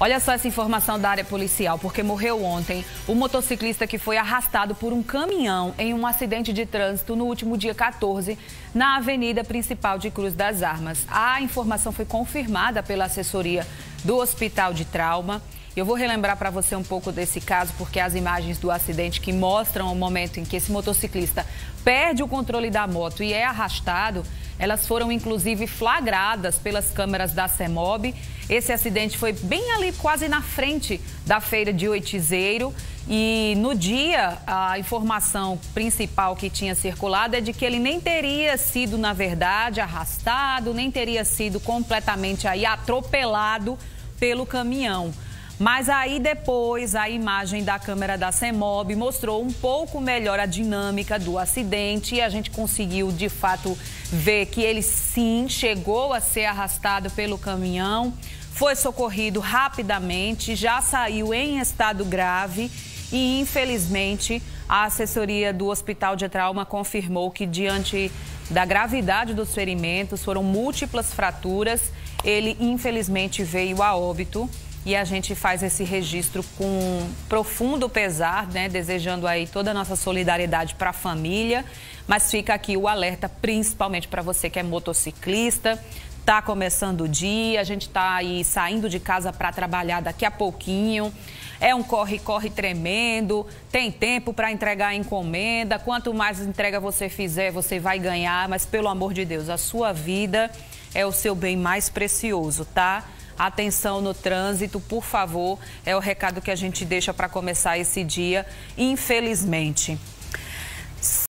Olha só essa informação da área policial, porque morreu ontem o motociclista que foi arrastado por um caminhão em um acidente de trânsito no último dia 14, na avenida principal de Cruz das Armas. A informação foi confirmada pela assessoria do Hospital de Trauma. Eu vou relembrar para você um pouco desse caso, porque as imagens do acidente que mostram o momento em que esse motociclista perde o controle da moto e é arrastado elas foram inclusive flagradas pelas câmeras da CEMOB. Esse acidente foi bem ali, quase na frente da feira de Oitizeiro. E no dia, a informação principal que tinha circulado é de que ele nem teria sido, na verdade, arrastado, nem teria sido completamente aí atropelado pelo caminhão. Mas aí depois a imagem da câmera da CEMOB mostrou um pouco melhor a dinâmica do acidente e a gente conseguiu de fato ver que ele sim chegou a ser arrastado pelo caminhão, foi socorrido rapidamente, já saiu em estado grave e infelizmente a assessoria do Hospital de Trauma confirmou que diante da gravidade dos ferimentos, foram múltiplas fraturas, ele infelizmente veio a óbito e a gente faz esse registro com profundo pesar, né? Desejando aí toda a nossa solidariedade para a família. Mas fica aqui o alerta, principalmente para você que é motociclista. Tá começando o dia, a gente está aí saindo de casa para trabalhar daqui a pouquinho. É um corre-corre tremendo, tem tempo para entregar a encomenda. Quanto mais entrega você fizer, você vai ganhar. Mas pelo amor de Deus, a sua vida é o seu bem mais precioso, tá? Atenção no trânsito, por favor, é o recado que a gente deixa para começar esse dia, infelizmente.